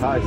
还是。